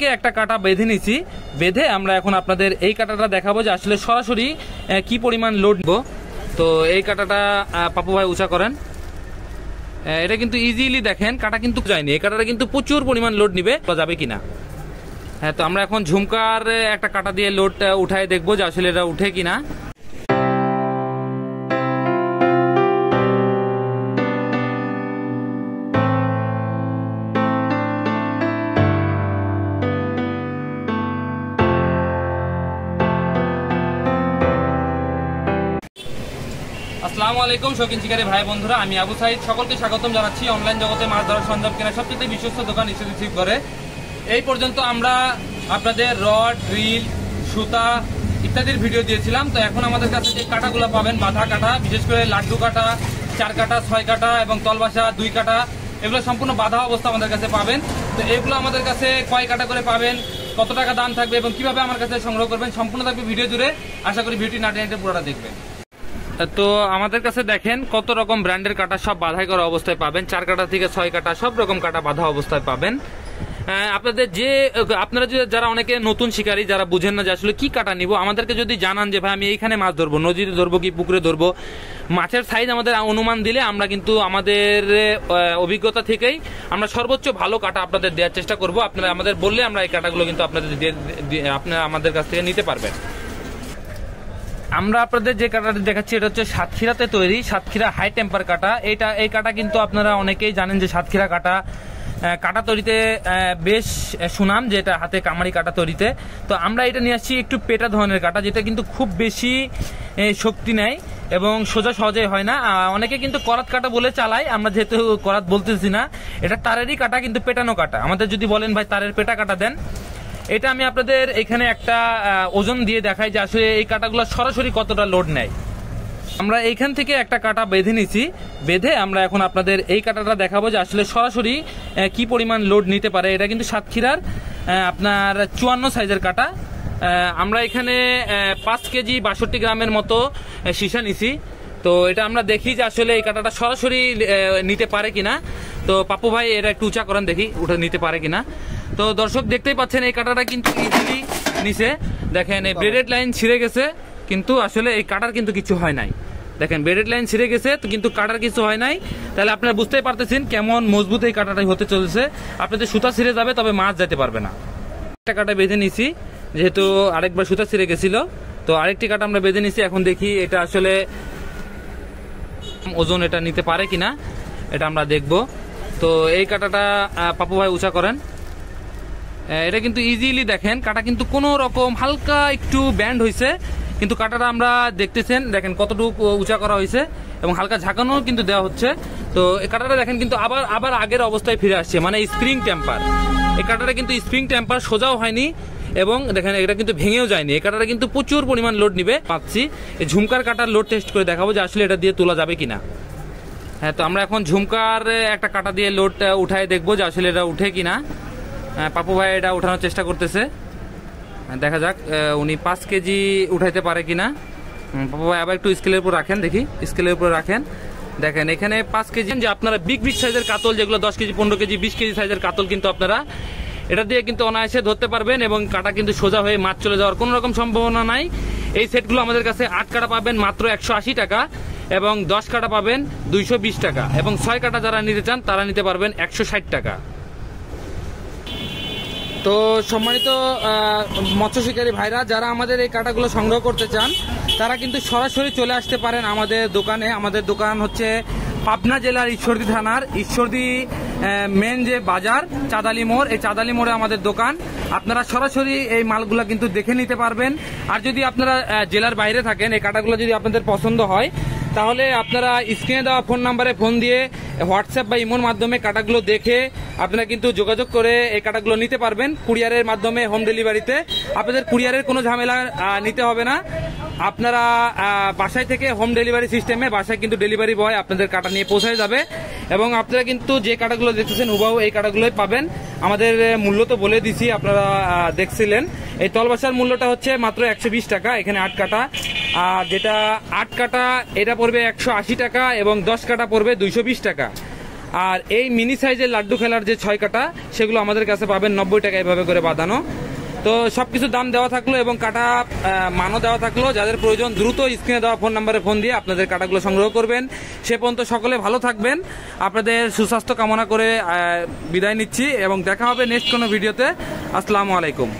কে একটা কাটা বেঁধে নিছি। বেঁধে আমরা এখন আপনাদের এই কাটাটা দেখাবো যে আসলে সরাসরি কি পরিমাণ লোড তো এই কাটাটা পাপু ভাই উঁচা করেন। এটা কিন্তু ইজিলি দেখেন, কাটা কিন্তু যায়নি। এই কাটাটা কিন্তু প্রচুর পরিমাণ লোড নিবে যাবে কিনা। হ্যাঁ তো আমরা এখন ঝুমকার একটা কাটা দিয়ে লোডটা উঠায় দেখব যে আসলে এটা উঠে কিনা। আসসালামু আলাইকুম, শৌখিন শিকারী ভাই বন্ধুরা। আমি আবু সাইদ। সকলকে স্বাগতম জানাচ্ছি। অনলাইন জগতে মাছ ধরার সরঞ্জাম কেনা সবচেয়ে বিশ্বস্ত দোকান ইনস্টিটিউট করে। এই পর্যন্ত আমরা আপনাদের রড ড্রিল সুতা ইত্যাদির ভিডিও দিয়েছিলাম। তো এখন আমাদের কাছে যে কাটাগুলো পাবেন, বাধা কাটা, বিশেষ করে লাড্ডু কাটা, চার কাটা, ছয় কাটা এবং তলবাসা, দুই কাটা, এগুলো সম্পূর্ণ বাধা অবস্থা আমাদের কাছে পাবেন। তো এগুলো আমাদের কাছে কয় কাটা করে পাবেন, কত টাকা দাম থাকবে এবং কীভাবে আমার কাছে সংগ্রহ করবেন, সম্পূর্ণ থাকবে ভিডিও জুড়ে। আশা করি ভিডিওটি নাটে নাটে পুরোটা দেখবেন। তো আমাদের কাছে দেখেন কত রকম ব্র্যান্ডের কাটা সব বাধাই করা অবস্থায় পাবেন। চার কাটা থেকে ছয় কাটা সব রকম কাটা বাধা অবস্থায় পাবেন। আপনাদের যে, আপনারা যারা অনেকে নতুন শিকারী, যারা বুঝেন না যে আসলে কি কাটা নিব, আমাদেরকে যদি জানান যে, ভাই, আমি এইখানে মাছ ধরবো, নদীতে ধরবো কি, পুকুরে ধরবো? মাছের সাইজ আমাদের অনুমান দিলে আমরা কিন্তু আমাদের অভিজ্ঞতা থেকেই আমরা সর্বোচ্চ ভালো কাটা আপনাদের দেওয়ার চেষ্টা করব। আপনারা আমাদের বললে আমরা এই কাটাগুলো কিন্তু আপনাদের আপনারা আমাদের কাছ থেকে নিতে পারবেন। আমরা আপনাদের যে কাটাটা দেখাচ্ছি, এটা হচ্ছে সাতক্ষীরাতে তৈরি, সাতক্ষীরা হাই টেম্পার কাটা। এটা, এই কাটা কিন্তু আপনারা অনেকেই জানেন যে সাতক্ষীরা কাটা কাটা তৈরিতে বেশ সুনাম যেটা হাতে কামারি কাটা তৈরিতে। তো আমরা এটা নিয়ে আসছি একটু পেটা ধরনের কাটা, যেটা কিন্তু খুব বেশি শক্তি নেয় এবং সোজা সহজে হয় না। অনেকে কিন্তু করাত কাটা বলে চালায়, আমরা যেহেতু করাত বলতেছি না, এটা তারেরই কাটা কিন্তু পেটানো কাটা। আমাদের যদি বলেন, ভাই, তারের পেটা কাটা দেন। এটা আমি আপনাদের এখানে একটা ওজন দিয়ে দেখাই যে আসলে এই কাটাগুলো সরাসরি কতটা লোড নেয়। আমরা এইখান থেকে একটা কাটা বেঁধে নিছি। বেঁধে আমরা এখন আপনাদের এই কাটাটা দেখাবো যে আসলে সরাসরি কি পরিমাণ লোড নিতে পারে। এটা কিন্তু সাতক্ষীরার আপনার চুয়ান্ন সাইজের কাটা। আমরা এখানে পাঁচ কেজি বাষট্টি গ্রামের মতো সীসা নিছি। তো এটা আমরা দেখি যে আসলে এই কাটাটা সরাসরি নিতে পারে কিনা। তো পাপু ভাই, এটা একটু উঁচা করেন দেখি, উঠে নিতে পারে কিনা। তো দর্শক দেখতেই পাচ্ছেন, এই কাটাটা কিন্তু ইজিলি নিচে দেখেন, এই ব্রেডেড লাইন ছিঁড়ে গেছে, কিন্তু আসলে এই কাটার কিন্তু কিছু হয় নাই। দেখেন ব্রেডেড লাইন ছিঁড়ে গেছে কিন্তু কাটার কিছু হয় নাই। তাহলে আপনারা বুঝতেই পারতেছেন কেমন মজবুত এই কাটাটাই হতে চলেছে। আপনাদের সুতা ছিঁড়ে যাবে, তবে মাছ যেতে পারবে না। একটা কাটা বেঁধে নিছি, যেহেতু আরেকবার সুতা ছিঁড়ে গেছিল। তো আরেকটি কাটা আমরা বেঁধে নিছি, এখন দেখি এটা আসলে ওজন এটা নিতে পারে কিনা, এটা আমরা দেখব। তো এই কাটাটা পাপু ভাই উঁচা করেন। এটা কিন্তু ইজিলি দেখেন। কাটা কিন্তু কোনো রকম হালকা একটু ব্যান্ড হয়েছে কিন্তু কাটাটা আমরা দেখতেছেন, দেখেন কতটুকু উঁচা করা হয়েছে এবং হালকা ঝাঁকানো কিন্তু দেওয়া হচ্ছে। তো এই কাটাটা দেখেন কিন্তু আবার আবার আগের অবস্থায় ফিরে আসছে মানে স্প্রিং টেম্পার এই কাটাটা কিন্তু স্প্রিং টেম্পার সোজাও হয়নি এবং দেখেন এটা কিন্তু ভেঙেও যায়নি। এই কাটাটা কিন্তু প্রচুর পরিমাণ লোড নিবে। পাচ্ছি। এই ঝুমকার কাটার লোড টেস্ট করে দেখাবো যে আসলে এটা দিয়ে তোলা যাবে কিনা। হ্যাঁ তো আমরা এখন ঝুমকার একটা কাটা দিয়ে লোড উঠায় দেখব যে আসলে এটা উঠে কিনা। পাপু ভাই এটা উঠানোর চেষ্টা করতেছে। হ্যাঁ, দেখা যাক উনি পাঁচ কেজি উঠাইতে পারে কিনা। হুম, পাপু ভাই আবার একটু স্কেলের উপর রাখেন দেখি। স্কেলের উপর রাখেন। দেখেন এখানে পাঁচ কেজি যে আপনারা বিগ বিগ সাইজের কাতল যেগুলো দশ কেজি পনেরো কেজি বিশ কেজি সাইজের কাতল কিন্তু আপনারা এটা দিয়ে কিন্তু অনায়াসে ধরতে পারবেন এবং কাটা কিন্তু সোজা হয়ে মাছ চলে যাওয়ার কোনো রকম সম্ভাবনা নাই। এই সেটগুলো আমাদের কাছে আট কাটা পাবেন মাত্র একশো আশি টাকা এবং দশ কাটা পাবেন দুইশো বিশ টাকা এবং ছয় কাটা যারা নিতে চান তারা নিতে পারবেন একশো ষাট টাকা। তো সম্মানিত মৎস্য শিকারী ভাইরা, যারা আমাদের এই কাটাগুলো সংগ্রহ করতে চান, তারা কিন্তু সরাসরি চলে আসতে পারেন আমাদের দোকানে। আমাদের দোকান হচ্ছে পাবনা জেলার ঈশ্বরদী থানার। ঈশ্বরদী মেন যে বাজার, চাঁদালি মোড়। এই চাঁদালি মোড়ে আমাদের দোকান। আপনারা সরাসরি এই মালগুলো কিন্তু দেখে নিতে পারবেন। আর যদি আপনারা জেলার বাইরে থাকেন, এই কাটাগুলো যদি আপনাদের পছন্দ হয়, তাহলে আপনারা স্ক্রিনে দেওয়া ফোন নাম্বারে ফোন দিয়ে হোয়াটসঅ্যাপ বা ইমোর মাধ্যমে কাটাগুলো দেখে আপনারা কিন্তু যোগাযোগ করে এই কাটাগুলো নিতে পারবেন কুরিয়ারের মাধ্যমে হোম ডেলিভারিতে আপনাদের কুরিয়ারের কোনো ঝামেলা নিতে হবে না। আপনারা বাসায় থেকে হোম ডেলিভারি সিস্টেমে বাসায় কিন্তু ডেলিভারি বয় আপনাদের কাটা নিয়ে পৌঁছায় যাবে। এবং আপনারা কিন্তু যে কাটাগুলো দেখতেছেন, হুবাহু এই কাটাগুলোই পাবেন। আমাদের মূল্য তো বলে দিছি, আপনারা দেখছিলেন। এই তলবাসার মূল্যটা হচ্ছে মাত্র একশো বিশ টাকা, এখানে আট কাটা। আর যেটা আট কাটা, এটা পড়বে একশো আশি টাকা এবং দশ কাটা পড়বে দুইশো বিশ টাকা। আর এই মিনি সাইজের লাড্ডু খেলার যে ছয় কাটা, সেগুলো আমাদের কাছে পাবেন নব্বই টাকা এভাবে করে বাঁধানো। তো সবকিছু দাম দেওয়া থাকল এবং কাটা মানও দেওয়া থাকল। যাদের প্রয়োজন দ্রুত স্ক্রিনে দেওয়া ফোন নাম্বারে ফোন দিয়ে আপনাদের কাটাগুলো সংগ্রহ করবেন। সে পর্যন্ত সকলে ভালো থাকবেন। আপনাদের সুস্বাস্থ্য কামনা করে বিদায় নিচ্ছি এবং দেখা হবে নেক্সট কোনো ভিডিওতে আসসালামু আলাইকুম।